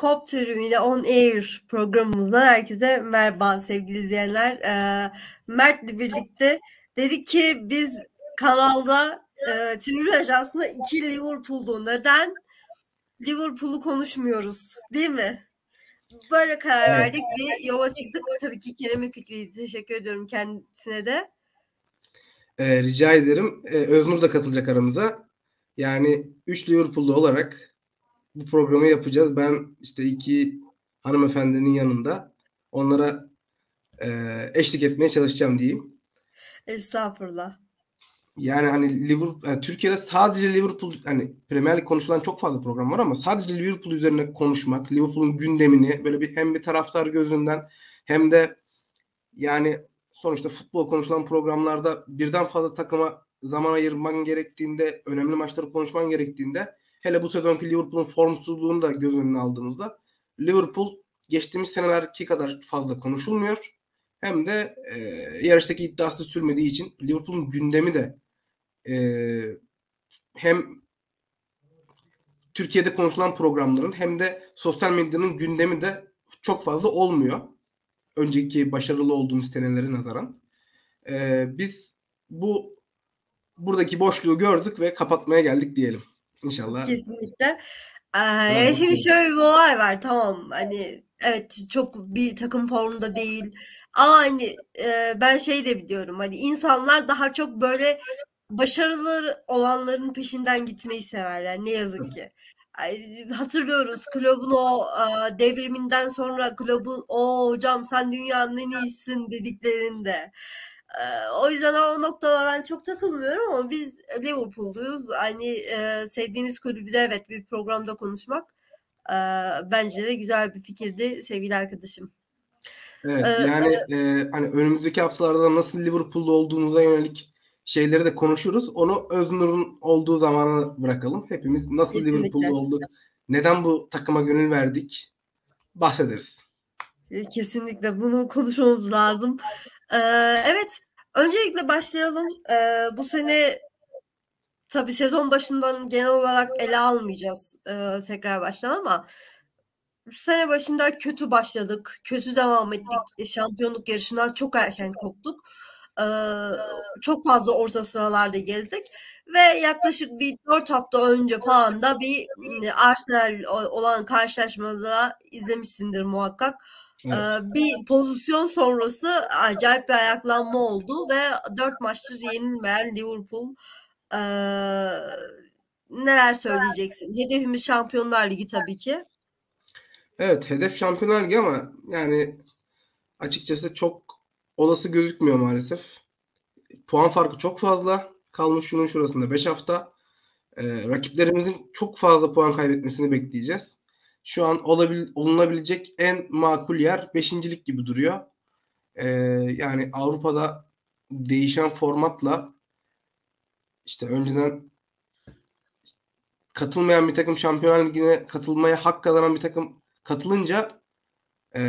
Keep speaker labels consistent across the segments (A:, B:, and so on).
A: Kop Tribüne On Air programımızdan herkese merhaba sevgili izleyenler. Ee, Mert'le birlikte dedik ki biz kanalda e, Tribün Ajansı'nda iki Liverpool'du. Neden Liverpool'u konuşmuyoruz değil mi? Böyle karar evet. verdik ve yola çıktık. Tabii ki Kerem'in fikriydi. Teşekkür ediyorum kendisine de.
B: Ee, rica ederim. Ee, Öznur da katılacak aramıza. Yani 3 Liverpool'lu olarak bu programı yapacağız. Ben işte iki hanımefendinin yanında onlara e, eşlik etmeye çalışacağım diyeyim.
A: Estağfurullah.
B: Yani hani Liverpool, yani Türkiye'de sadece Liverpool hani Premier Lig konuşulan çok fazla program var ama sadece Liverpool üzerine konuşmak, Liverpool'un gündemini böyle bir hem bir taraftar gözünden hem de yani sonuçta futbol konuşulan programlarda birden fazla takıma zaman ayırman gerektiğinde, önemli maçları konuşman gerektiğinde Hele bu sezonki Liverpool'un formsuzluğunu da göz önüne aldığımızda Liverpool geçtiğimiz senelerki kadar fazla konuşulmuyor. Hem de e, yarıştaki iddiası sürmediği için Liverpool'un gündemi de e, hem Türkiye'de konuşulan programların hem de sosyal medyanın gündemi de çok fazla olmuyor. Önceki başarılı olduğumuz senelere nazaran. E, biz bu buradaki boşluğu gördük ve kapatmaya geldik diyelim. İnşallah.
A: Kesinlikle. Ee, şimdi şöyle bir olay var tamam hani evet çok bir takım formunda değil ama hani e, ben şey de biliyorum hani insanlar daha çok böyle başarılı olanların peşinden gitmeyi severler ne yazık ki. hatırlıyoruz kulübün o e, devriminden sonra kulübün o hocam sen dünyanın en iyisin dediklerinde o yüzden o noktalara ben çok takılmıyorum ama biz Liverpool'luyuz. Hani e, sevdiğimiz kulübü de evet bir programda konuşmak e, bence de güzel bir fikirdi sevgili arkadaşım.
B: Evet ee, yani e, hani önümüzdeki haftalarda nasıl Liverpool'da olduğumuza yönelik şeyleri de konuşuruz. Onu Öznur'un olduğu zamana bırakalım. Hepimiz nasıl Kesinlikle. Liverpool'da olduk, neden bu takıma gönül verdik bahsederiz.
A: Kesinlikle bunu konuşmamız lazım. Ee, evet, öncelikle başlayalım. Ee, bu sene tabii sezon başından genel olarak ele almayacağız e, tekrar baştan ama sene başında kötü başladık, kötü devam ettik. Şampiyonluk yarışından çok erken koptuk. Ee, çok fazla orta sıralarda gezdik ve yaklaşık bir dört hafta önce falan da bir Arsenal olan karşılaşmada izlemişsindir muhakkak. Evet. Bir pozisyon sonrası acayip bir ayaklanma oldu ve dört maçtır yenilmeyen Liverpool ee, neler söyleyeceksin? Hedefimiz Şampiyonlar Ligi tabii ki.
B: Evet hedef Şampiyonlar Ligi ama yani açıkçası çok olası gözükmüyor maalesef. Puan farkı çok fazla. Kalmış şunun şurasında 5 hafta. Ee, rakiplerimizin çok fazla puan kaybetmesini bekleyeceğiz şu an olabil, olunabilecek en makul yer beşincilik gibi duruyor. Ee, yani Avrupa'da değişen formatla işte önceden katılmayan bir takım Şampiyonlar Ligi'ne katılmaya hak kazanan bir takım katılınca e,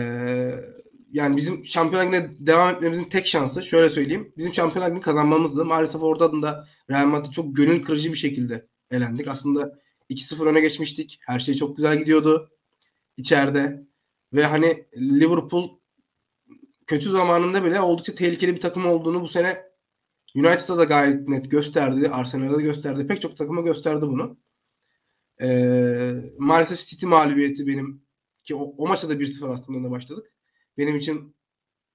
B: yani bizim Şampiyonlar Ligi'ne devam etmemizin tek şansı şöyle söyleyeyim. Bizim Şampiyonlar Ligi'ni kazanmamızdı. Maalesef orada da Real Madrid çok gönül kırıcı bir şekilde elendik. Aslında 2-0 öne geçmiştik. Her şey çok güzel gidiyordu içeride. Ve hani Liverpool kötü zamanında bile oldukça tehlikeli bir takım olduğunu bu sene United'a da gayet net gösterdi. Arsenal'a da gösterdi. Pek çok takıma gösterdi bunu. Ee, maalesef City mağlubiyeti benim ki o, o maçta da 1-0 aslında da başladık. Benim için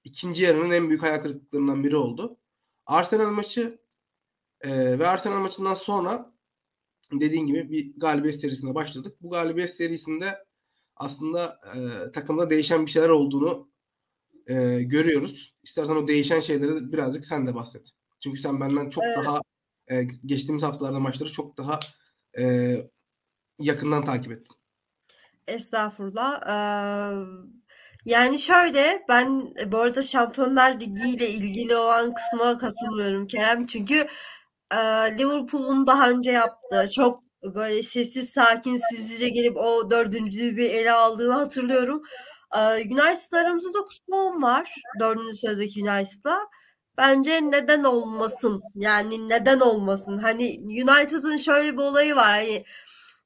B: ikinci yarının en büyük hayal kırıklıklarından biri oldu. Arsenal maçı e, ve Arsenal maçından sonra dediğin gibi bir galibiyet serisine başladık. Bu galibiyet serisinde aslında e, takımda değişen bir şeyler olduğunu e, görüyoruz. İstersen o değişen şeyleri birazcık sen de bahset. Çünkü sen benden çok evet. daha e, geçtiğimiz haftalarda maçları çok daha e, yakından takip ettin.
A: Estağfurullah. Ee, yani şöyle ben bu arada Şampiyonlar Ligi ile ilgili olan kısma katılmıyorum Kerem. Çünkü Liverpool'un daha önce yaptığı çok böyle sessiz sakin sizce gelip o dördüncü bir ele aldığını hatırlıyorum. E, United'la aramızda 9 puan var. Dördüncü sıradaki United'la. Bence neden olmasın? Yani neden olmasın? Hani United'ın şöyle bir olayı var. Hani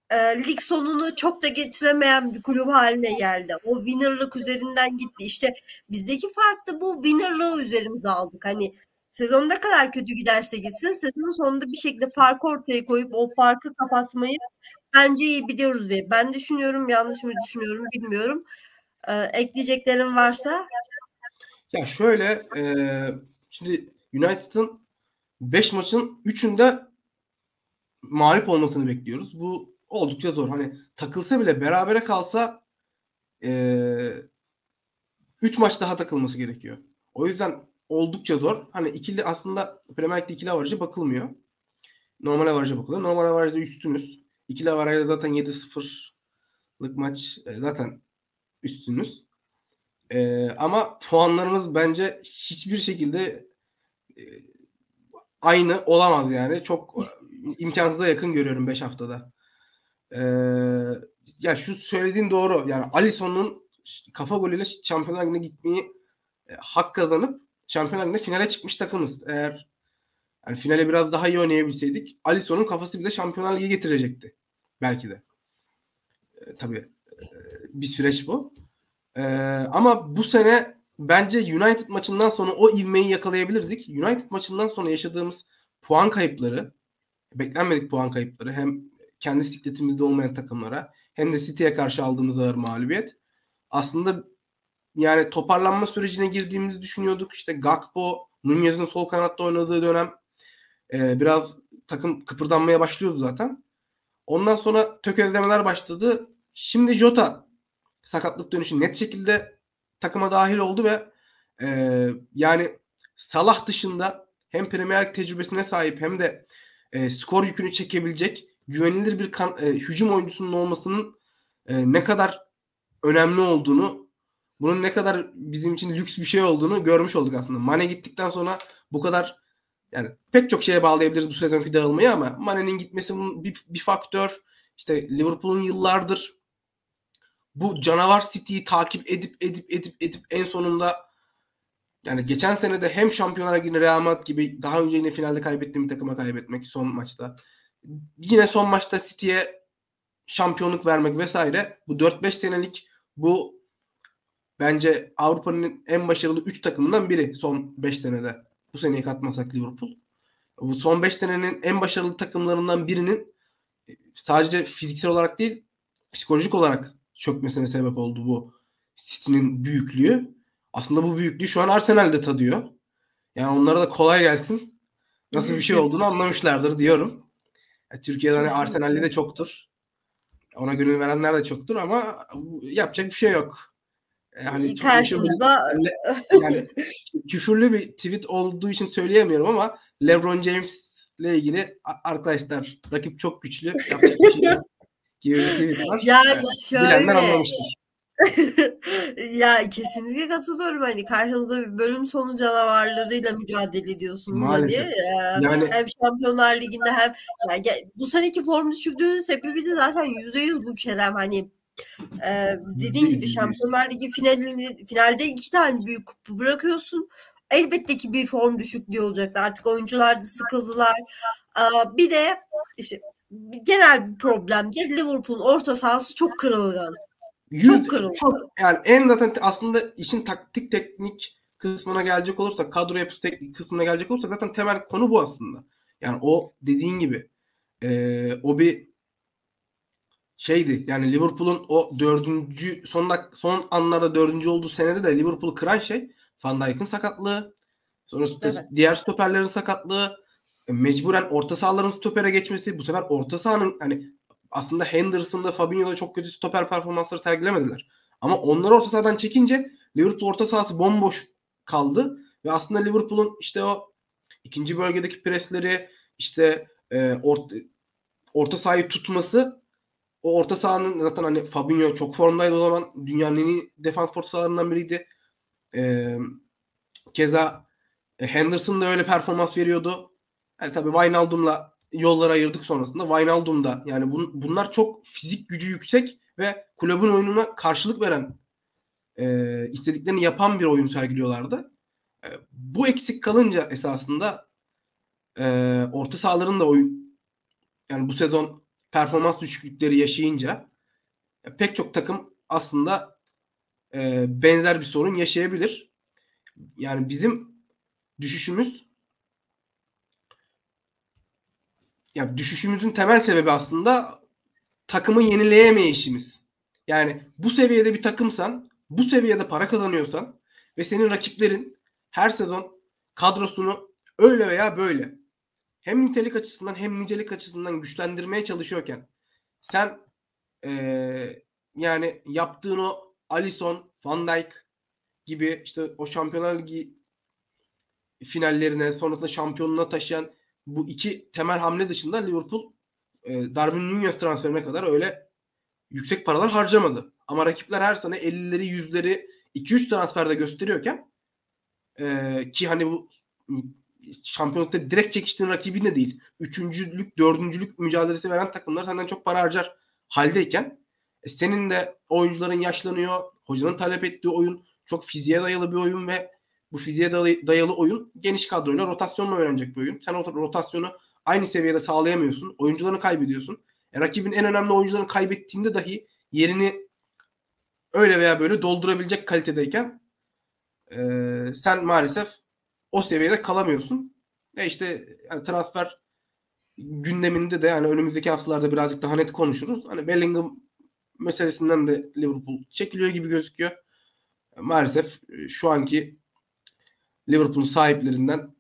A: e, lig sonunu çok da getiremeyen bir kulüp haline geldi. O winnerlık üzerinden gitti. İşte bizdeki fark da bu winnerlığı üzerimize aldık. Hani sezon ne kadar kötü giderse gitsin sezon sonunda bir şekilde farkı ortaya koyup o farkı kapatmayı bence iyi biliyoruz diye. Ben düşünüyorum yanlış mı düşünüyorum bilmiyorum. Ee, ekleyeceklerim varsa.
B: Ya şöyle e, şimdi United'ın 5 maçın 3'ünde mağlup olmasını bekliyoruz. Bu oldukça zor. Hani takılsa bile berabere kalsa 3 e, üç maç daha takılması gerekiyor. O yüzden oldukça zor. Hani ikili aslında Premier Lig'de ikili avarajı bakılmıyor. Normal avarajı bakılıyor. Normal avarajda üstünüz. İkili avarajda zaten 7-0'lık maç e, zaten üstünüz. E, ama puanlarımız bence hiçbir şekilde e, aynı olamaz yani. Çok imkansıza yakın görüyorum 5 haftada. Ee, ya şu söylediğin doğru. Yani Alisson'un kafa golüyle Şampiyonlar Ligi'ne gitmeyi e, hak kazanıp Şampiyonlar Ligi'nde finale çıkmış takımız. Eğer yani finale biraz daha iyi oynayabilseydik Alisson'un kafası bize Şampiyonlar Ligi getirecekti. Belki de. E, tabii e, bir süreç bu. E, ama bu sene bence United maçından sonra o ivmeyi yakalayabilirdik. United maçından sonra yaşadığımız puan kayıpları, beklenmedik puan kayıpları hem kendi sikletimizde olmayan takımlara hem de City'ye karşı aldığımız ağır mağlubiyet aslında yani toparlanma sürecine girdiğimizi düşünüyorduk. İşte Gakpo, Nunez'in sol kanatta oynadığı dönem e, biraz takım kıpırdanmaya başlıyordu zaten. Ondan sonra tökezlemeler başladı. Şimdi Jota sakatlık dönüşü net şekilde takıma dahil oldu ve e, yani Salah dışında hem Premier Lig tecrübesine sahip hem de e, skor yükünü çekebilecek güvenilir bir kan, e, hücum oyuncusunun olmasının e, ne kadar önemli olduğunu bunun ne kadar bizim için lüks bir şey olduğunu görmüş olduk aslında. Mane gittikten sonra bu kadar yani pek çok şeye bağlayabiliriz bu sezonki dağılmayı ama Mane'nin gitmesi bir, bir faktör. İşte Liverpool'un yıllardır bu canavar City'yi takip edip edip edip edip en sonunda yani geçen sene de hem Şampiyonlar Ligi'nde Real Madrid gibi daha önce yine finalde kaybettiğim takıma kaybetmek son maçta. Yine son maçta City'ye şampiyonluk vermek vesaire. Bu 4-5 senelik bu bence Avrupa'nın en başarılı 3 takımından biri son 5 senede. Bu seneyi katmasak Liverpool. Bu son 5 senenin en başarılı takımlarından birinin sadece fiziksel olarak değil psikolojik olarak çökmesine sebep oldu bu City'nin büyüklüğü. Aslında bu büyüklüğü şu an Arsenal'de tadıyor. Yani onlara da kolay gelsin. Nasıl bir şey olduğunu anlamışlardır diyorum. Türkiye'de hani Arsenal'de de çoktur. Ona gönül verenler de çoktur ama yapacak bir şey yok.
A: Yani karşımızda
B: küfürlü, yani küfürlü bir tweet olduğu için söyleyemiyorum ama LeBron James ile ilgili arkadaşlar rakip çok güçlü yapacak bir şey gibi bir tweet var.
A: Yani şöyle.
B: Anlamıştır.
A: ya kesinlikle katılıyorum hani karşımızda bir bölüm sonu canavarlarıyla mücadele ediyorsun Maalesef. diye. Ee, yani... Hem Şampiyonlar Ligi'nde hem yani bu seneki form düşürdüğünün sebebi de zaten yüzde yüz bu Kerem hani e, dediğin gibi Şampiyonlar Ligi finalini, finalde iki tane büyük kupu bırakıyorsun. Elbette ki bir form düşüklüğü olacaktı. Artık oyuncular da sıkıldılar. Ee, bir de işte genel bir problemdir. Liverpool'un orta sahası çok kırılgan. Çok kırılgan. Çok,
B: yani en zaten aslında işin taktik teknik kısmına gelecek olursak, kadro yapısı teknik kısmına gelecek olursak zaten temel konu bu aslında. Yani o dediğin gibi e, o bir şeydi yani Liverpool'un o dördüncü son, dak- son anlarda dördüncü olduğu senede de Liverpool'u kıran şey Van Dijk'ın sakatlığı. Sonrasında evet. diğer stoperlerin sakatlığı. E, mecburen orta sahaların stopere geçmesi. Bu sefer orta sahanın hani aslında Henderson'da Fabinho'da çok kötü stoper performansları sergilemediler. Ama onları orta sahadan çekince Liverpool orta sahası bomboş kaldı. Ve aslında Liverpool'un işte o ikinci bölgedeki presleri işte e, orta, orta sahayı tutması o orta sahanın zaten hani Fabinho çok formdaydı o zaman. Dünyanın en iyi defans orta sahalarından biriydi. Ee, keza e, Henderson da öyle performans veriyordu. Yani tabii Wijnaldum'la yollar ayırdık sonrasında. Wijnaldum da yani bun, bunlar çok fizik gücü yüksek ve kulübün oyununa karşılık veren e, istediklerini yapan bir oyun sergiliyorlardı. E, bu eksik kalınca esasında e, orta sahaların da oyun yani bu sezon performans düşüklükleri yaşayınca pek çok takım aslında e, benzer bir sorun yaşayabilir. Yani bizim düşüşümüz ya düşüşümüzün temel sebebi aslında takımı yenileyemeyişimiz. Yani bu seviyede bir takımsan, bu seviyede para kazanıyorsan ve senin rakiplerin her sezon kadrosunu öyle veya böyle hem nitelik açısından hem nicelik açısından güçlendirmeye çalışıyorken sen ee, yani yaptığın o Alisson, Van Dijk gibi işte o Şampiyonlar Ligi finallerine sonrasında şampiyonluğa taşıyan bu iki temel hamle dışında Liverpool e, Darwin Nunez transferine kadar öyle yüksek paralar harcamadı. Ama rakipler her sene 50'leri 100'leri 2-3 transferde gösteriyorken e, ki hani bu şampiyonlukta direkt çekiştiğin rakibin de değil. Üçüncülük, dördüncülük mücadelesi veren takımlar senden çok para harcar haldeyken e, senin de oyuncuların yaşlanıyor. Hocanın talep ettiği oyun çok fiziğe dayalı bir oyun ve bu fiziğe dayalı oyun geniş kadroyla rotasyonla oynanacak bir oyun. Sen o rotasyonu aynı seviyede sağlayamıyorsun. Oyuncularını kaybediyorsun. E, rakibin en önemli oyuncularını kaybettiğinde dahi yerini öyle veya böyle doldurabilecek kalitedeyken e, sen maalesef o seviyede kalamıyorsun. E işte yani transfer gündeminde de yani önümüzdeki haftalarda birazcık daha net konuşuruz. Hani Bellingham meselesinden de Liverpool çekiliyor gibi gözüküyor. Maalesef e, şu anki Liverpool'un sahiplerinden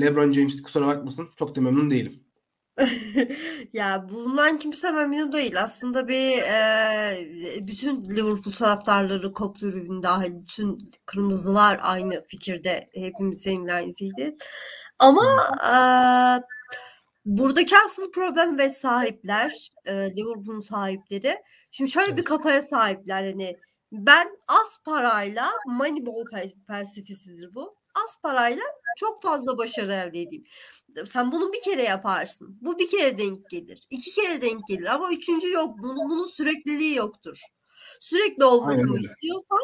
B: LeBron James kusura bakmasın çok da memnun değilim.
A: ya bundan kimse memnun değil. Aslında bir e, bütün Liverpool taraftarları koptu ürün dahil bütün kırmızılar aynı fikirde. Hepimiz seninle aynı fikirde. Ama e, buradaki asıl problem ve sahipler e, Liverpool'un sahipleri şimdi şöyle bir kafaya sahipler hani ben az parayla Moneyball felsefesidir bu. Az parayla çok fazla başarı elde edeyim. Sen bunu bir kere yaparsın. Bu bir kere denk gelir. iki kere denk gelir ama üçüncü yok. Bunun, bunun sürekliliği yoktur. Sürekli olmasını istiyorsan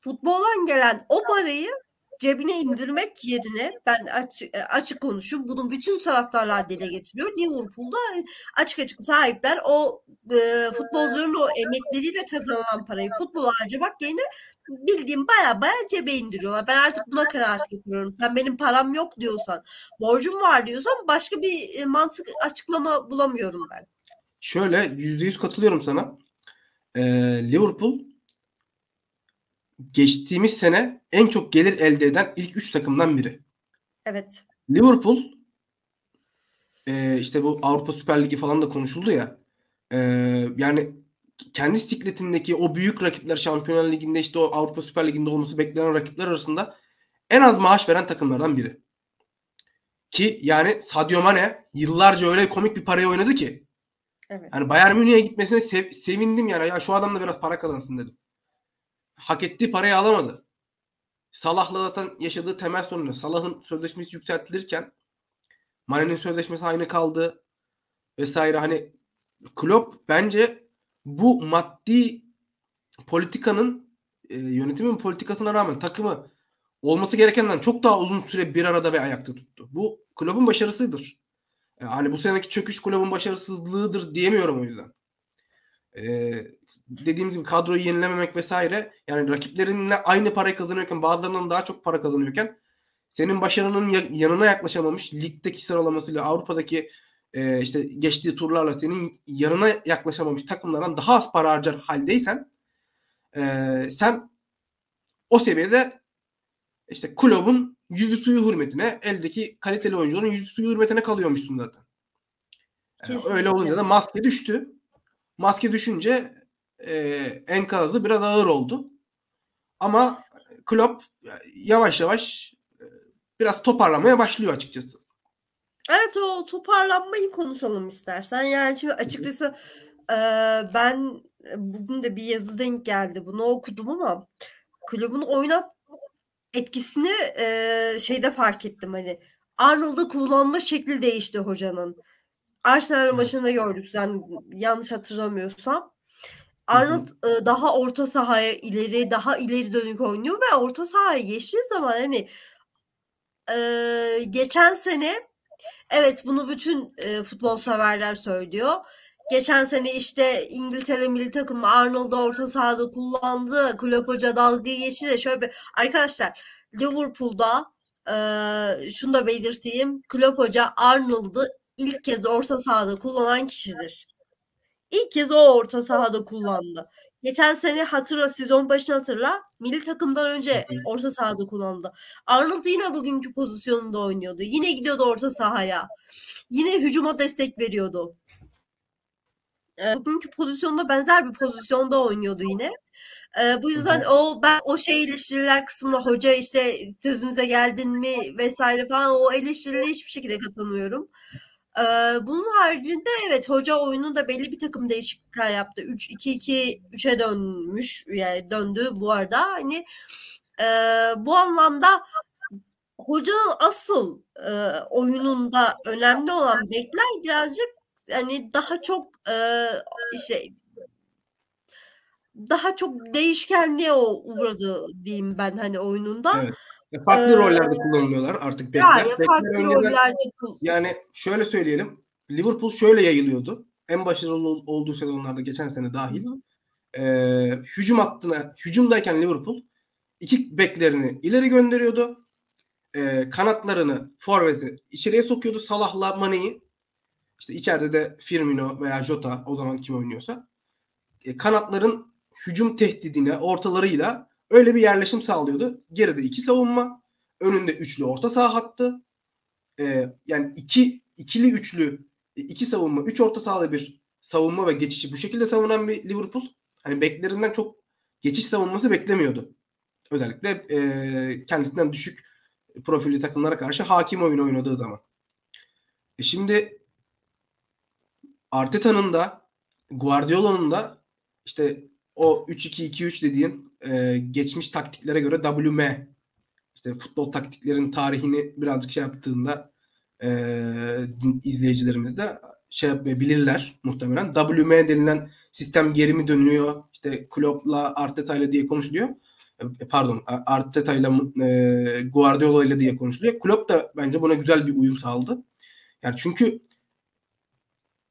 A: futboldan gelen o parayı cebine indirmek yerine ben açık, e, açık konuşum bunun bütün taraftarlar dile getiriyor. Liverpool'da açık açık sahipler o e, futbolcuların o emekleriyle kazanılan parayı futbola harcamak yerine bildiğim baya baya cebe indiriyorlar. Ben artık buna kanaat getiriyorum. Sen benim param yok diyorsan, borcum var diyorsan başka bir e, mantık açıklama bulamıyorum ben.
B: Şöyle yüzde yüz katılıyorum sana. Ee, Liverpool geçtiğimiz sene en çok gelir elde eden ilk üç takımdan biri.
A: Evet.
B: Liverpool e, işte bu Avrupa Süper Ligi falan da konuşuldu ya. E, yani kendi stikletindeki o büyük rakipler Şampiyonlar Ligi'nde işte o Avrupa Süper Ligi'nde olması beklenen rakipler arasında en az maaş veren takımlardan biri. Ki yani Sadio Mane yıllarca öyle komik bir paraya oynadı ki. Evet. Yani Bayern Münih'e gitmesine sev, sevindim yani. Ya şu adam da biraz para kazansın dedim hak ettiği parayı alamadı. Salah'la zaten yaşadığı temel sorunu. Salah'ın sözleşmesi yükseltilirken Mane'nin sözleşmesi aynı kaldı vesaire. Hani Klopp bence bu maddi politikanın e, yönetimin politikasına rağmen takımı olması gerekenden çok daha uzun süre bir arada ve ayakta tuttu. Bu Klopp'un başarısıdır. Yani e, bu seneki çöküş Klopp'un başarısızlığıdır diyemiyorum o yüzden. Ee, dediğimiz gibi kadroyu yenilememek vesaire yani rakiplerinle aynı para kazanıyorken bazılarından daha çok para kazanıyorken senin başarının yanına yaklaşamamış ligdeki sıralamasıyla Avrupa'daki e, işte geçtiği turlarla senin yanına yaklaşamamış takımlardan daha az para harcar haldeysen e, sen o seviyede işte kulübün yüzü suyu hürmetine eldeki kaliteli oyuncuların yüzü suyu hürmetine kalıyormuşsun zaten. Yani öyle olunca da maske düştü. Maske düşünce e, enkazı biraz ağır oldu. Ama Klopp yavaş yavaş e, biraz toparlamaya başlıyor açıkçası.
A: Evet o toparlanmayı konuşalım istersen. Yani şimdi açıkçası e, ben bugün de bir yazı denk geldi. Bunu okudum ama kulübün oyuna etkisini e, şeyde fark ettim hani Arnold'u kullanma şekli değişti hocanın. Arsenal maçında gördük sen yanlış hatırlamıyorsam. Arnold e, daha orta sahaya ileri, daha ileri dönük oynuyor ve orta sahaya geçtiği zaman hani e, geçen sene evet bunu bütün e, futbol severler söylüyor. geçen sene işte İngiltere milli takımı Arnold'u orta sahada kullandı. Klopp Hoca dalga geçti de şöyle bir arkadaşlar Liverpool'da e, şunu da belirteyim. Klopp Hoca Arnold'u ilk kez orta sahada kullanan kişidir. İlk kez o orta sahada kullandı. Geçen sene hatırla sezon başını hatırla. Milli takımdan önce orta sahada kullandı. Arnold yine bugünkü pozisyonunda oynuyordu. Yine gidiyordu orta sahaya. Yine hücuma destek veriyordu. E, bugünkü pozisyonda benzer bir pozisyonda oynuyordu yine. E, bu yüzden o ben o şey eleştiriler kısmında hoca işte sözümüze geldin mi vesaire falan o eleştirilere hiçbir şekilde katılmıyorum. Bunun haricinde evet hoca oyununda belli bir takım değişiklikler yaptı. 3-2-2-3'e dönmüş yani döndü bu arada. Hani e, bu anlamda hocanın asıl e, oyununda önemli olan bekler birazcık hani daha çok e, işte daha çok değişkenliğe uğradı diyeyim ben hani oyununda. Evet.
B: Farklı ee, rollerde kullanılıyorlar artık bekler. Yani farklı önceden, rollerde Yani şöyle söyleyelim. Liverpool şöyle yayılıyordu. En başarılı olduğu sezonlarda geçen sene dahil. Ee, hücum hattına, hücumdayken Liverpool iki beklerini ileri gönderiyordu. Ee, kanatlarını, forveti içeriye sokuyordu. Salah'la Mane'yi işte içeride de Firmino veya Jota o zaman kim oynuyorsa e, kanatların hücum tehdidine ortalarıyla öyle bir yerleşim sağlıyordu. Geride iki savunma, önünde üçlü orta saha hattı. E, yani iki ikili üçlü e, iki savunma, üç orta sahada bir savunma ve geçişi bu şekilde savunan bir Liverpool hani beklerinden çok geçiş savunması beklemiyordu. Özellikle e, kendisinden düşük profilli takımlara karşı hakim oyun oynadığı zaman. E şimdi Arteta'nın da Guardiola'nın da işte o 3-2-2-3 dediğin e, geçmiş taktiklere göre WM işte futbol taktiklerin tarihini birazcık şey yaptığında e, izleyicilerimiz de şey bilirler muhtemelen. WM denilen sistem geri mi dönüyor? İşte Klopp'la Arteta'yla diye konuşuluyor. E, pardon Arteta'yla e, Guardiola'yla diye konuşuluyor. Klopp da bence buna güzel bir uyum sağladı. Yani çünkü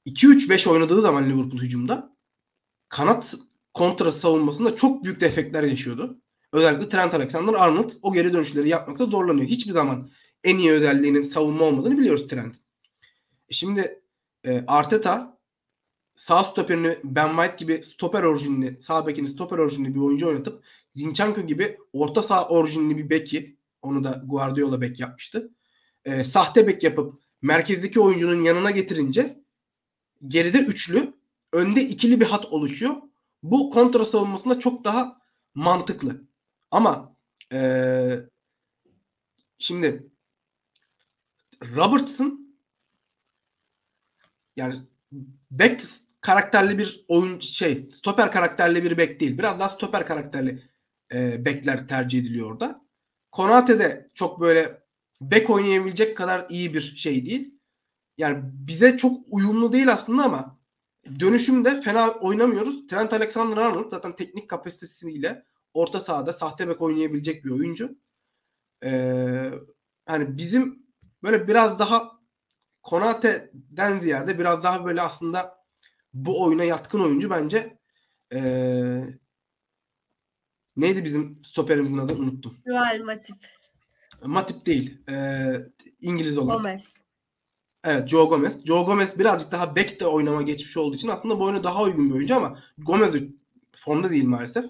B: 2-3-5 oynadığı zaman Liverpool hücumda kanat kontra savunmasında çok büyük defekler yaşıyordu. Özellikle Trent Alexander-Arnold o geri dönüşleri yapmakta zorlanıyor. Hiçbir zaman en iyi özelliğinin savunma olmadığını biliyoruz Trent. E şimdi e, Arteta sağ stoperini Ben White gibi stoper orijinli, sağ bekini stoper orijinli bir oyuncu oynatıp Zinchenko gibi orta sağ orijinli bir beki onu da Guardiola bek yapmıştı. E, sahte bek yapıp merkezdeki oyuncunun yanına getirince geride üçlü, önde ikili bir hat oluşuyor. Bu kontra savunmasında çok daha mantıklı. Ama ee, şimdi Robertson yani back karakterli bir oyun şey stoper karakterli bir bek değil. Biraz daha stoper karakterli e, bekler tercih ediliyor orada. Konate de çok böyle bek oynayabilecek kadar iyi bir şey değil yani bize çok uyumlu değil aslında ama dönüşümde fena oynamıyoruz. Trent Alexander-Arnold zaten teknik kapasitesiyle orta sahada sahte bek oynayabilecek bir oyuncu. Ee, hani bizim böyle biraz daha Konate'den ziyade biraz daha böyle aslında bu oyuna yatkın oyuncu bence ee, neydi bizim stoperimizin adı unuttum.
A: Joel Matip.
B: Matip değil. Ee, İngiliz olan.
A: Gomez.
B: Evet Joe Gomez. Joe Gomez birazcık daha back de oynama geçmiş olduğu için aslında bu oyuna daha uygun bir oyuncu ama Gomez formda değil maalesef.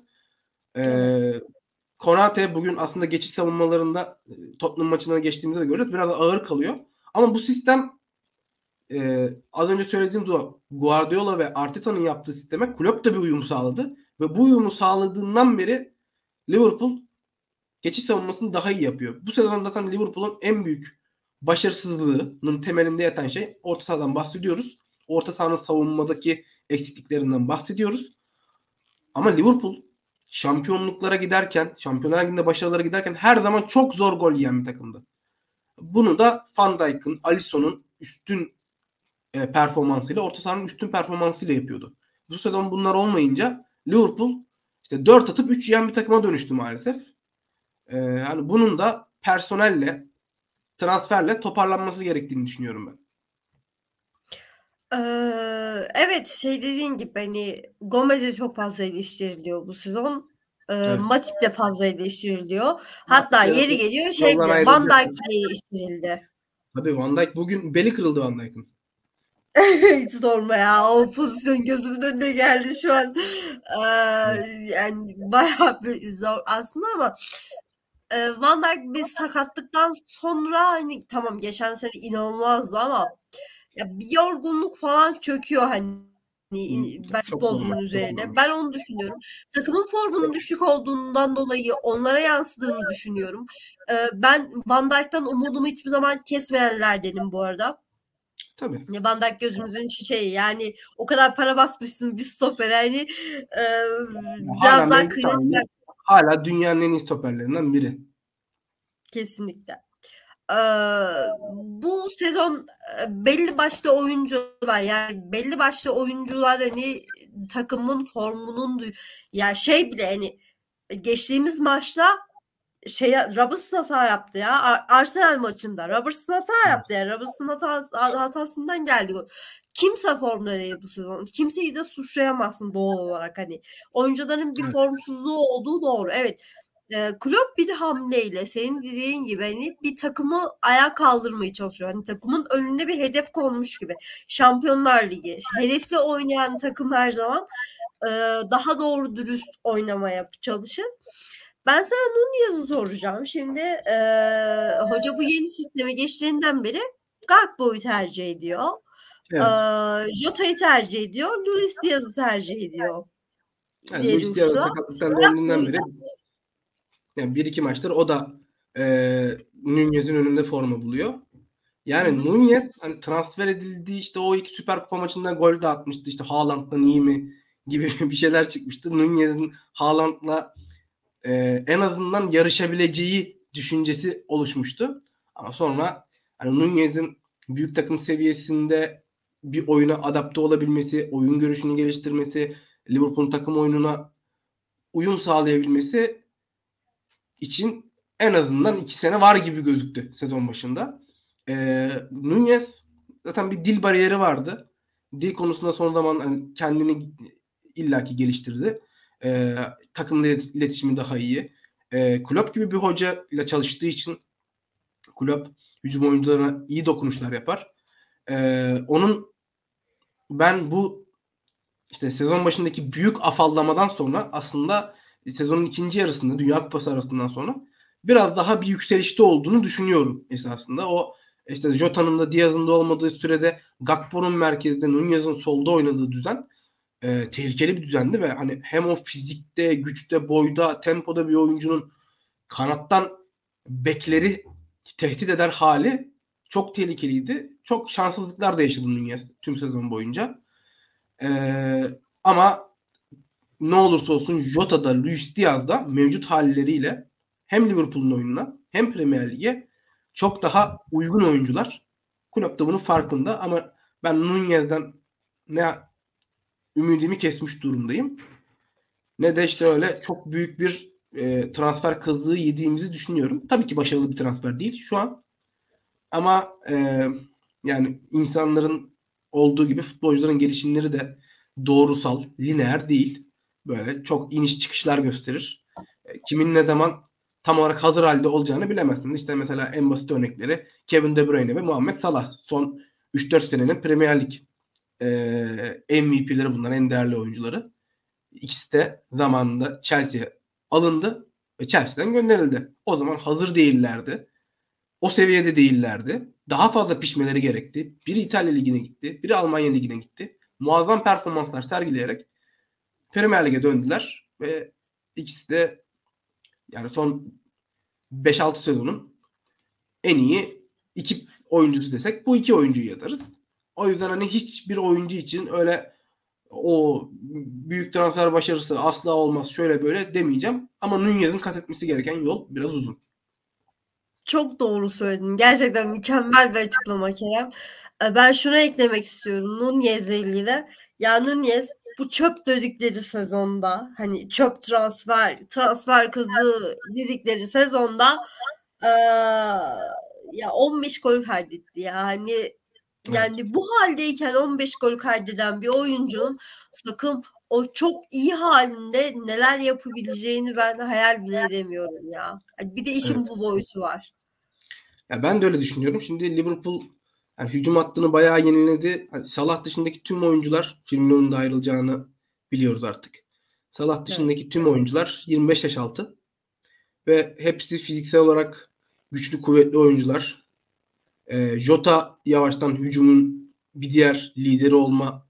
B: Ee, evet. Konate bugün aslında geçiş savunmalarında e, Tottenham maçına geçtiğimizde de görüyoruz. Biraz ağır kalıyor. Ama bu sistem e, az önce söylediğim gibi Guardiola ve Arteta'nın yaptığı sisteme Klopp da bir uyum sağladı. Ve bu uyumu sağladığından beri Liverpool geçiş savunmasını daha iyi yapıyor. Bu sezon zaten Liverpool'un en büyük başarısızlığının temelinde yatan şey orta sahadan bahsediyoruz. Orta sahanın savunmadaki eksikliklerinden bahsediyoruz. Ama Liverpool şampiyonluklara giderken, Şampiyonlar Ligi'nde başarılara giderken her zaman çok zor gol yiyen bir takımdı. Bunu da Van Dijk'ın, Alisson'un üstün e, performansıyla, orta sahanın üstün performansıyla yapıyordu. Bu sezon bunlar olmayınca Liverpool işte 4 atıp 3 yiyen bir takıma dönüştü maalesef. Ee, yani bunun da personelle transferle toparlanması gerektiğini düşünüyorum ben.
A: Ee, evet şey dediğin gibi hani Gomez'e çok fazla eleştiriliyor bu sezon. Ee, evet. Matip de fazla eleştiriliyor. Hatta Matip yeri geliyor şey bile Van Dijk eleştirildi.
B: Tabii Van Dijk bugün beli kırıldı Van Dijk'ın.
A: Hiç sorma ya. O pozisyon gözümün önüne geldi şu an. Ee, yani bayağı bir zor aslında ama e, Van Dijk bir sakatlıktan sonra hani tamam geçen sene inanılmazdı ama ya bir yorgunluk falan çöküyor hani ben futbolcunun üzerine. Ben onu düşünüyorum. Takımın formunun düşük olduğundan dolayı onlara yansıdığını düşünüyorum. Ee, ben Van Dijk'tan umudumu hiçbir zaman kesmeyenlerdenim bu arada.
B: Tabii.
A: Van Dijk gözümüzün çiçeği. Yani o kadar para basmışsın bir stoper. Yani e, birazdan kıymet
B: Hala dünyanın en iyi stoperlerinden biri.
A: Kesinlikle. Ee, bu sezon belli başlı oyuncular yani belli başlı oyuncular hani takımın formunun ya şey bile hani geçtiğimiz maçta şey Robertson hata yaptı ya. Arsenal maçında Robertson hata yaptı ya. Robertson hatası, hatasından geldi. Kimse formda değil bu sezon. Kimseyi de suçlayamazsın doğal olarak hani. Oyuncuların bir formsuzluğu olduğu doğru. Evet. E, Klopp bir hamleyle senin dediğin gibi hani bir takımı ayağa kaldırmaya çalışıyor. Hani takımın önünde bir hedef konmuş gibi. Şampiyonlar Ligi. Hedefle oynayan takım her zaman e, daha doğru dürüst oynamaya çalışır. Ben sana Nunez'i soracağım. Şimdi e, hoca bu yeni sisteme geçtiğinden beri Gakpo'yu tercih ediyor. Evet. E, Jota'yı tercih ediyor. Luis Diaz'ı tercih ediyor.
B: Yani Luis Diaz sakatlıktan döndüğünden beri yani bir iki maçtır o da e, Nunez'in önünde forma buluyor. Yani. Nunez hani transfer edildi işte o iki Süper Kupa maçında gol de atmıştı işte Haaland'dan iyi mi gibi bir şeyler çıkmıştı. Nunez'in Haaland'la e, en azından yarışabileceği düşüncesi oluşmuştu. Ama sonra hani Nunez'in büyük takım seviyesinde bir oyuna adapte olabilmesi, oyun görüşünü geliştirmesi, Liverpool'un takım oyununa uyum sağlayabilmesi için en azından iki sene var gibi gözüktü sezon başında. Ee, Nunez zaten bir dil bariyeri vardı. Dil konusunda son zaman hani kendini illaki geliştirdi. E, takımla iletişimi daha iyi. E, Klopp gibi bir hoca ile çalıştığı için Klopp hücum oyuncularına iyi dokunuşlar yapar. E, onun ben bu işte sezon başındaki büyük afallamadan sonra aslında sezonun ikinci yarısında Dünya Kupası arasından sonra biraz daha bir yükselişte olduğunu düşünüyorum esasında. O işte Jota'nın da Diaz'ın da olmadığı sürede Gakpo'nun merkezde Nunez'in solda oynadığı düzen e, tehlikeli bir düzendi ve hani hem o fizikte, güçte, boyda, tempoda bir oyuncunun kanattan bekleri tehdit eder hali çok tehlikeliydi. Çok şanssızlıklar da yaşadı Nunez tüm sezon boyunca. Ee, ama ne olursa olsun Jota'da, Luis Diaz'da mevcut halleriyle hem Liverpool'un oyununa hem Premier Lig'e çok daha uygun oyuncular. Klopp da bunun farkında ama ben Nunez'den ne ümidimi kesmiş durumdayım. Ne de işte öyle çok büyük bir e, transfer kazığı yediğimizi düşünüyorum. Tabii ki başarılı bir transfer değil şu an. Ama e, yani insanların olduğu gibi futbolcuların gelişimleri de doğrusal, lineer değil. Böyle çok iniş çıkışlar gösterir. E, kimin ne zaman tam olarak hazır halde olacağını bilemezsin. İşte mesela en basit örnekleri Kevin De Bruyne ve Muhammed Salah. Son 3-4 senenin Premier Lig e, MVP'leri bunlar en değerli oyuncuları. İkisi de zamanında Chelsea'ye alındı ve Chelsea'den gönderildi. O zaman hazır değillerdi. O seviyede değillerdi. Daha fazla pişmeleri gerekti. Biri İtalya Ligi'ne gitti. Biri Almanya Ligi'ne gitti. Muazzam performanslar sergileyerek Premier Lig'e döndüler ve ikisi de yani son 5-6 sezonun en iyi iki oyuncusu desek bu iki oyuncuyu yatarız. O yüzden hani hiçbir oyuncu için öyle o büyük transfer başarısı asla olmaz şöyle böyle demeyeceğim. Ama Nunez'in kat etmesi gereken yol biraz uzun.
A: Çok doğru söyledin. Gerçekten mükemmel bir açıklama Kerem. Ee, ben şunu eklemek istiyorum Nunez'le ilgili. Ya Nunez bu çöp dedikleri sezonda hani çöp transfer transfer kızı dedikleri sezonda ee, ya 15 gol kaydetti ya. Hani Yani bu haldeyken 15 gol kaydeden bir oyuncunun sakın o çok iyi halinde neler yapabileceğini ben hayal bile edemiyorum ya. Bir de işin evet. bu boyutu var.
B: Ya ben de öyle düşünüyorum. Şimdi Liverpool yani hücum hattını bayağı yeniledi. Yani Salah dışındaki tüm oyuncular Firmino'nun da ayrılacağını biliyoruz artık. Salah dışındaki evet. tüm oyuncular 25 yaş altı. Ve hepsi fiziksel olarak güçlü kuvvetli oyuncular. E, Jota yavaştan hücumun bir diğer lideri olma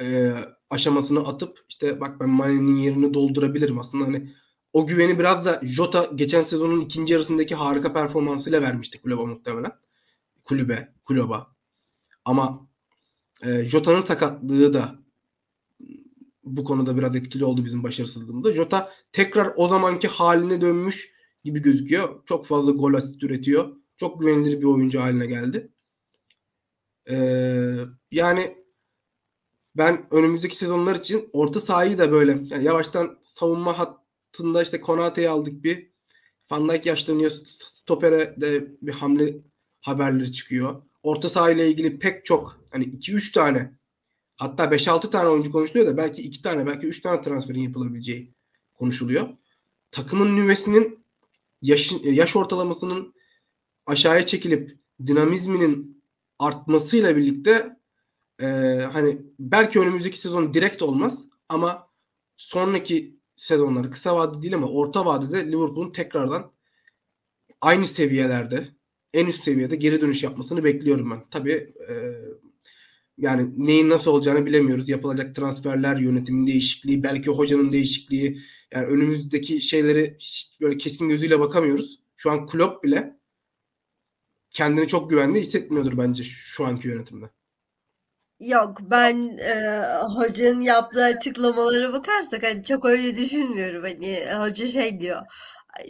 B: e, aşamasını atıp işte bak ben Mane'nin yerini doldurabilirim aslında hani o güveni biraz da Jota geçen sezonun ikinci yarısındaki harika performansıyla vermişti kulübe muhtemelen. Kulübe, kulüba. Ama e, Jota'nın sakatlığı da bu konuda biraz etkili oldu bizim başarısızlığımızda. Jota tekrar o zamanki haline dönmüş gibi gözüküyor. Çok fazla gol asist üretiyor. Çok güvenilir bir oyuncu haline geldi. Ee, yani ben önümüzdeki sezonlar için orta sahayı da böyle yani yavaştan savunma hattında işte Konate'yi aldık bir. Van Dijk yaşlanıyor. Stopere de bir hamle haberleri çıkıyor. Orta saha ile ilgili pek çok hani 2-3 tane hatta 5-6 tane oyuncu konuşuluyor da belki 2 tane belki 3 tane transferin yapılabileceği konuşuluyor. Takımın nüvesinin yaş, yaş ortalamasının aşağıya çekilip dinamizminin artmasıyla birlikte e, hani belki önümüzdeki sezon direkt olmaz ama sonraki sezonları kısa vadede değil ama orta vadede Liverpool'un tekrardan aynı seviyelerde en üst seviyede geri dönüş yapmasını bekliyorum ben. Tabii e, yani neyin nasıl olacağını bilemiyoruz. Yapılacak transferler, yönetimin değişikliği, belki hocanın değişikliği. Yani önümüzdeki şeyleri böyle kesin gözüyle bakamıyoruz. Şu an Klopp bile kendini çok güvende hissetmiyordur bence şu anki yönetimde.
A: Yok ben e, hocanın yaptığı açıklamalara bakarsak hani çok öyle düşünmüyorum. Hani hoca şey diyor.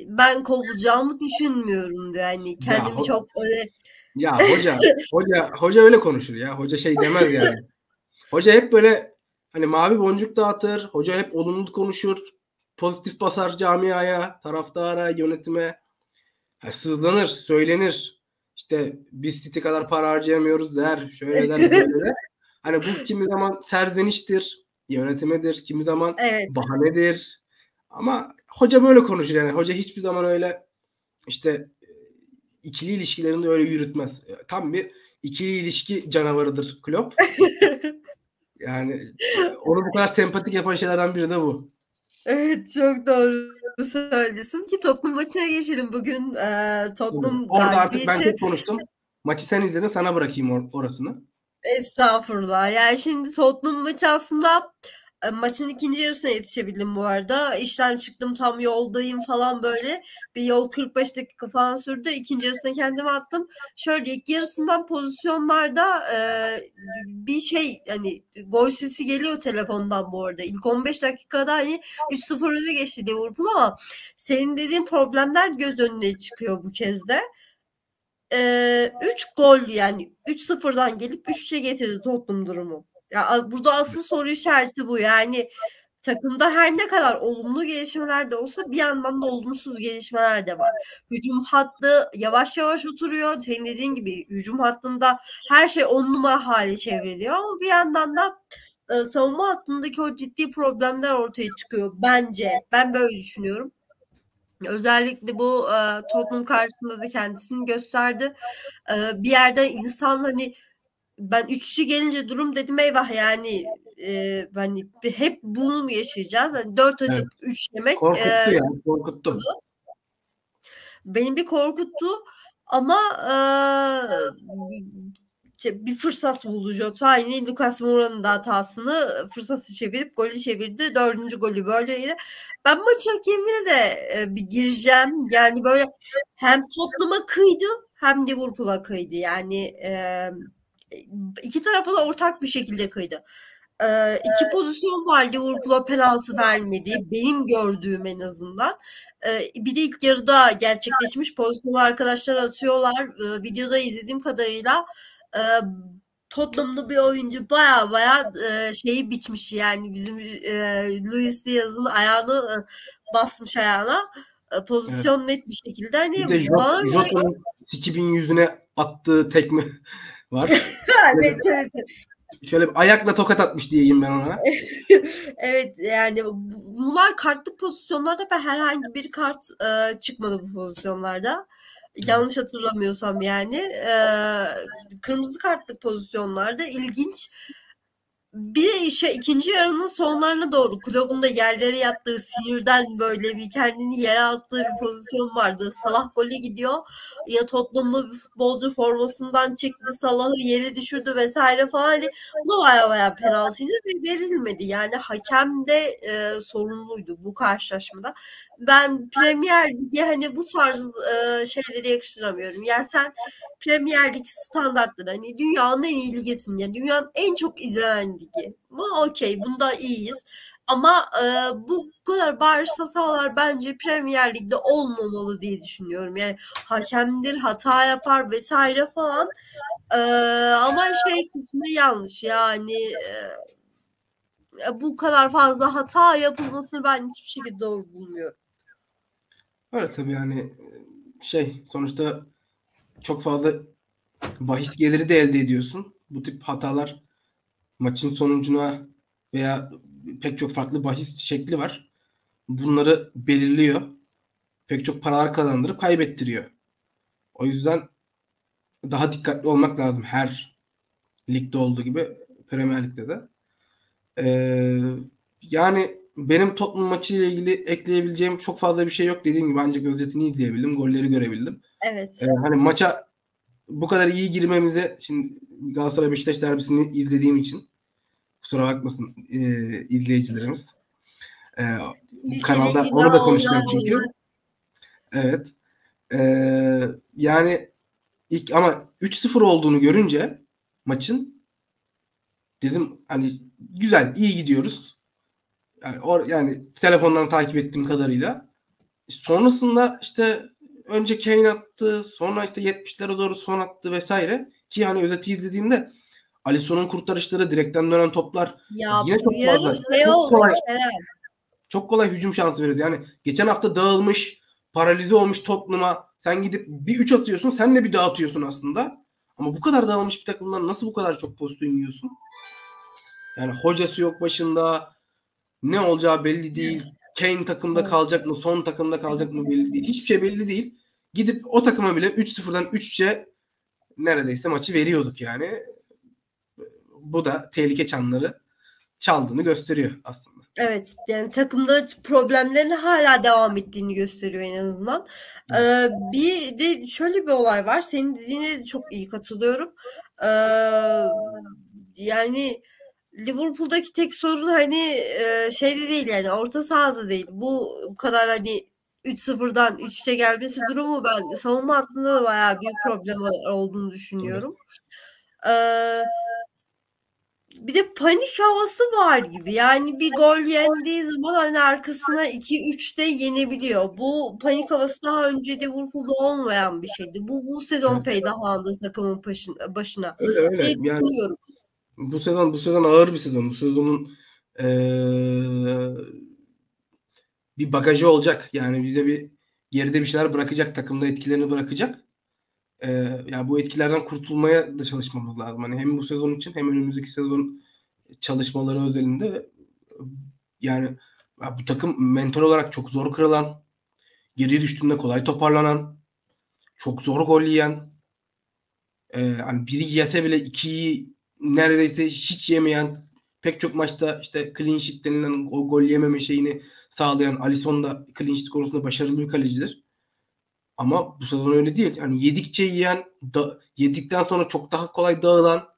A: Ben kovulacağımı düşünmüyorum diyor. Hani kendimi ya, çok öyle
B: ya hoca hoca hoca öyle konuşur ya. Hoca şey demez yani. Hoca hep böyle hani mavi boncuk dağıtır. Hoca hep olumlu konuşur. Pozitif basar camiaya, taraftara, yönetime. Ha, sızlanır, söylenir. İşte biz City kadar para harcayamıyoruz der. Şöyle der, böyle der. Hani bu kimi zaman serzeniştir, yönetimedir, kimi zaman evet. bahanedir. Ama hoca böyle konuşur yani. Hoca hiçbir zaman öyle işte ikili ilişkilerini öyle yürütmez. Tam bir ikili ilişki canavarıdır Klopp. yani onu bu kadar sempatik yapan şeylerden biri de bu.
A: Evet çok doğru söylüyorsun ki Tottenham maçına geçelim bugün. E, Tottenham
B: Orada galibiyeti... artık ben çok konuştum. Maçı sen izledin sana bırakayım or- orasını.
A: Estağfurullah. Yani şimdi Tottenham maçı aslında e, maçın ikinci yarısına yetişebildim bu arada. İşten çıktım tam yoldayım falan böyle. Bir yol 45 dakika falan sürdü. İkinci yarısına kendimi attım. Şöyle ilk yarısından pozisyonlarda e, bir şey hani gol sesi geliyor telefondan bu arada. İlk 15 dakikada hani 3-0 öne geçti Liverpool ama senin dediğin problemler göz önüne çıkıyor bu kez de. 3 e, gol yani 3-0'dan gelip 3'e getirdi Tottenham durumu. Ya burada asıl soru işareti bu. Yani takımda her ne kadar olumlu gelişmeler de olsa bir yandan da olumsuz gelişmeler de var. Hücum hattı yavaş yavaş oturuyor. Senin dediğin gibi hücum hattında her şey on numara hale çevriliyor ama bir yandan da e, savunma hattındaki o ciddi problemler ortaya çıkıyor bence. Ben böyle düşünüyorum. Özellikle bu e, Tottenham karşısında da kendisini gösterdi. E, bir yerde insan hani ben üçlü gelince durum dedim eyvah yani e, hani hep bunu mu yaşayacağız? Hani dört adet evet. üç yemek.
B: Korkuttu e, ya korkuttu.
A: Beni bir korkuttu ama e, bir fırsat buldu Jota. Yine Lucas Moura'nın da hatasını fırsatı çevirip golü çevirdi. Dördüncü golü böyleydi. Ben maç hakemine de e, bir gireceğim. Yani böyle hem Tottenham'a kıydı hem Liverpool'a kıydı. Yani e, iki tarafa da ortak bir şekilde kıydı. Ee, iki pozisyon var Liverpool'a penaltı vermedi. Benim gördüğüm en azından. Ee, bir de ilk yarıda gerçekleşmiş pozisyonu arkadaşlar atıyorlar. Ee, videoda izlediğim kadarıyla e, Tottenham'lı bir oyuncu baya baya e, şeyi biçmiş yani bizim e, Luis Diaz'ın ayağını e, basmış ayağına. E, pozisyon evet. net bir şekilde. Hani
B: bir de Jota'nın 2000 yüzüne attığı tekme var.
A: evet, evet.
B: Şöyle bir ayakla tokat atmış diyeyim ben ona.
A: evet yani bunlar kartlı pozisyonlarda ve herhangi bir kart e, çıkmadı bu pozisyonlarda. Yanlış hatırlamıyorsam yani. E, kırmızı kartlık pozisyonlarda ilginç bir şey ikinci yarının sonlarına doğru kulübün de yerlere yattığı sinirden böyle bir kendini yere attığı bir pozisyon vardı. Salah gole gidiyor. Ya Tottenham'lı bir futbolcu formasından çekti Salah'ı yere düşürdü vesaire falan. Hani bu baya baya penaltıydı ve verilmedi. Yani hakem de e, sorumluydu bu karşılaşmada. Ben Premier Lig'e hani bu tarz e, şeyleri yakıştıramıyorum. Yani sen Premier Lig standartları hani dünyanın en iyi ligisin. Yani dünyanın en çok izlenen ligi. Bu okey. Bunda iyiyiz. Ama e, bu kadar bariz hatalar bence Premier Lig'de olmamalı diye düşünüyorum. Yani hakemdir, hata yapar vesaire falan. E, ama şey kısmı yanlış. Yani e, bu kadar fazla hata yapılmasını ben hiçbir şekilde doğru bulmuyorum.
B: Öyle tabii yani şey sonuçta çok fazla bahis geliri de elde ediyorsun. Bu tip hatalar maçın sonucuna veya pek çok farklı bahis şekli var. Bunları belirliyor. Pek çok paralar kazandırıp kaybettiriyor. O yüzden daha dikkatli olmak lazım her ligde olduğu gibi Premier Lig'de de. Ee, yani benim Tottenham maçı ile ilgili ekleyebileceğim çok fazla bir şey yok. Dediğim gibi ancak özetini izleyebildim. Golleri görebildim.
A: Evet.
B: Ee, hani maça bu kadar iyi girmemize şimdi Galatasaray Beşiktaş derbisini izlediğim için kusura bakmasın e, izleyicilerimiz. E, bu kanalda onu da konuşacağım çünkü. Evet. E, yani ilk ama 3-0 olduğunu görünce maçın dedim hani güzel iyi gidiyoruz. Yani, or, yani telefondan takip ettiğim kadarıyla. Sonrasında işte önce Kane attı. Sonra işte 70'lere doğru son attı vesaire. Ki hani özeti izlediğimde Alisson'un kurtarışları, direkten dönen toplar
A: ya, yine çok fazla. Şey çok oldu, kolay,
B: çok kolay hücum şansı veriyordu. Yani geçen hafta dağılmış, paralize olmuş Tottenham'a sen gidip bir 3 atıyorsun, sen de bir dağıtıyorsun aslında. Ama bu kadar dağılmış bir takımdan nasıl bu kadar çok pozisyon yiyorsun? Yani hocası yok başında. Ne olacağı belli değil. Kane takımda kalacak mı? Son takımda kalacak mı belli değil. Hiçbir şey belli değil. Gidip o takıma bile 3-0'dan 3'e neredeyse maçı veriyorduk yani. Bu da tehlike çanları çaldığını gösteriyor aslında.
A: Evet yani takımda problemlerin hala devam ettiğini gösteriyor en azından. Ee, bir de şöyle bir olay var. Senin dediğine çok iyi katılıyorum. Ee, yani Liverpool'daki tek sorun hani e, şeyde değil yani orta sahada değil. Bu kadar hani 3-0'dan 3'te gelmesi durumu ben savunma hattında da bayağı büyük problem olduğunu düşünüyorum. Ee, bir de panik havası var gibi. Yani bir gol yendiği zaman hani arkasına 2-3 de yenebiliyor. Bu panik havası daha önce de Liverpool'da olmayan bir şeydi. Bu bu sezon evet. peydahlandı takımın başına.
B: Öyle öyle. Yani, bu sezon bu sezon ağır bir sezon. Bu sezonun ee, bir bagajı olacak. Yani bize bir geride bir şeyler bırakacak. Takımda etkilerini bırakacak. Ee, yani bu etkilerden kurtulmaya da çalışmamız lazım. Hani hem bu sezon için hem önümüzdeki sezon çalışmaları özelinde yani bu takım mental olarak çok zor kırılan, geriye düştüğünde kolay toparlanan, çok zor gol yiyen, e, hani biri yese bile ikiyi neredeyse hiç yemeyen pek çok maçta işte clean sheet denilen o gol yememe şeyini sağlayan Alisson da clean sheet konusunda başarılı bir kalecidir. Ama bu sezon öyle değil. Yani yedikçe yiyen, da, yedikten sonra çok daha kolay dağılan,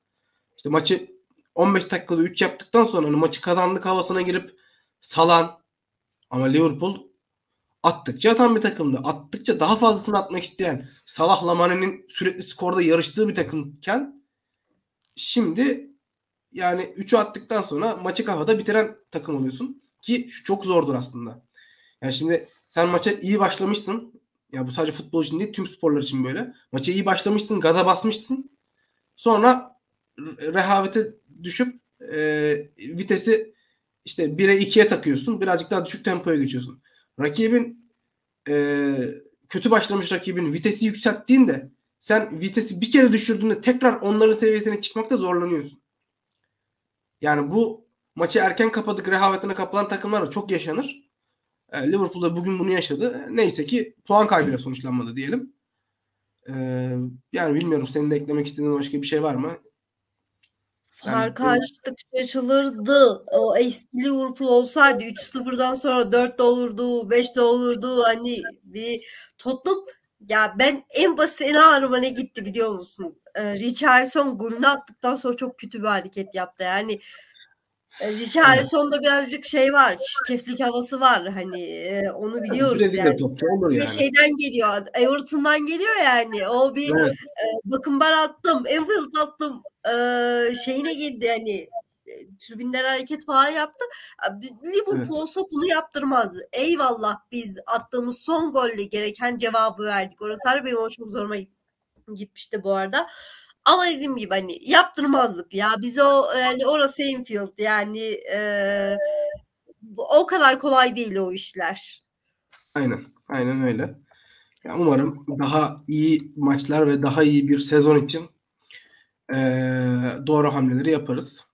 B: işte maçı 15 dakikada 3 yaptıktan sonra hani maçı kazandık havasına girip salan ama Liverpool attıkça atan bir takımdı. Attıkça daha fazlasını atmak isteyen Salah Mane'nin sürekli skorda yarıştığı bir takımken Şimdi yani 3'ü attıktan sonra maçı kafada bitiren takım oluyorsun. Ki şu çok zordur aslında. Yani şimdi sen maça iyi başlamışsın. Ya bu sadece futbol için değil tüm sporlar için böyle. Maça iyi başlamışsın, gaza basmışsın. Sonra rehavete düşüp e, vitesi işte 1'e 2'ye takıyorsun. Birazcık daha düşük tempoya geçiyorsun. Rakibin e, kötü başlamış rakibin vitesi yükselttiğinde sen vitesi bir kere düşürdüğünde tekrar onların seviyesine çıkmakta zorlanıyorsun. Yani bu maçı erken kapadık rehavetine kapılan takımlar çok yaşanır. E, Liverpool'da bugün bunu yaşadı. Neyse ki puan kaybıyla sonuçlanmadı diyelim. E, yani bilmiyorum senin de eklemek istediğin başka bir şey var mı?
A: Fark yani, açtıkça açılırdı. O eski Liverpool olsaydı 3-0'dan sonra 4 de olurdu, 5 de olurdu. Hani bir Tottenham ya ben en basit en ağrıma ne gitti biliyor musun? Ee, Richarlison golünü attıktan sonra çok kötü bir hareket yaptı. Yani Richarlison'da birazcık şey var. Çirkeflik havası var. Hani e, onu biliyoruz
B: Brezilya
A: yani.
B: topçu olur yani.
A: şeyden geliyor. Everton'dan geliyor yani. O bir evet. e, bakın ben attım. Enfield attım. E, şeyine girdi yani tribünler hareket falan yaptı. Liverpool evet. olsa bunu yaptırmaz. Eyvallah biz attığımız son golle gereken cevabı verdik. Orası harbi benim o çok zoruma gitmişti bu arada. Ama dediğim gibi hani yaptırmazdık ya. Biz o yani orası Enfield yani e, o kadar kolay değil o işler.
B: Aynen. Aynen öyle. Ya umarım daha iyi maçlar ve daha iyi bir sezon için e, doğru hamleleri yaparız.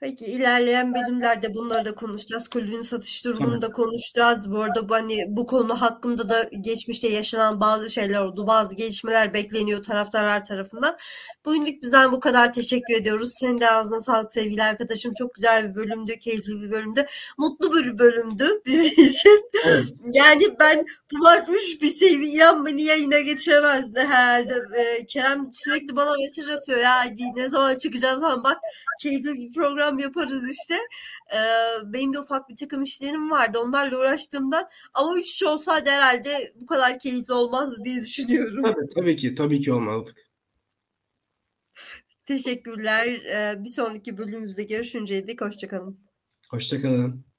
A: Peki ilerleyen bölümlerde bunları da konuşacağız. Kulübün satış durumunu da konuşacağız. Bu arada bu, hani, bu konu hakkında da geçmişte yaşanan bazı şeyler oldu. Bazı gelişmeler bekleniyor taraftarlar tarafından. Bugünlük bizden bu kadar teşekkür ediyoruz. Senin de ağzına sağlık sevgili arkadaşım. Çok güzel bir bölümdü, keyifli bir bölümdü. Mutlu bir bölümdü bizim için. Evet. Yani ben bunlar üç bir şeydi. İnan beni yayına getiremezdi herhalde. Ee, Kerem sürekli bana mesaj atıyor ya ne zaman çıkacağız falan. Bak keyifli bir program program yaparız işte. Ee, benim de ufak bir takım işlerim vardı. Onlarla uğraştığımdan ama üç kişi olsaydı herhalde bu kadar keyifli olmazdı diye düşünüyorum.
B: Tabii, tabii ki. Tabii ki olmazdık.
A: Teşekkürler. Bir sonraki bölümümüzde görüşünceye dek hoşçakalın.
B: Hoşçakalın.